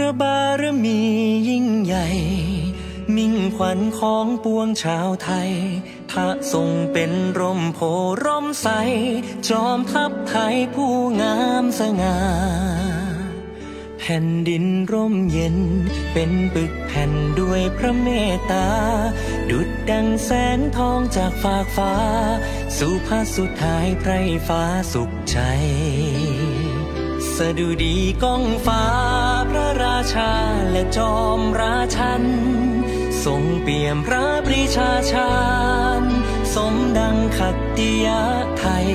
ระบารมียิ่งใหญ่ มิ่งขวัญของปวงชาวไทย พระทรงเป็นร่มโพร่มใส จอมทัพไทยผู้งามสง่า แผ่นดินร่มเย็น เป็นปึกแผ่นด้วยพระเมตตา ดุดดังแสงทองจากฟากฟ้า สู่พระสุดท้ายไพรฟ้าสุขใจ สะดุดีก้องฟ้า และจอมราชัน ทรงเปี่ยมพระปรีชาชาญ สมดังขัตติยะไทย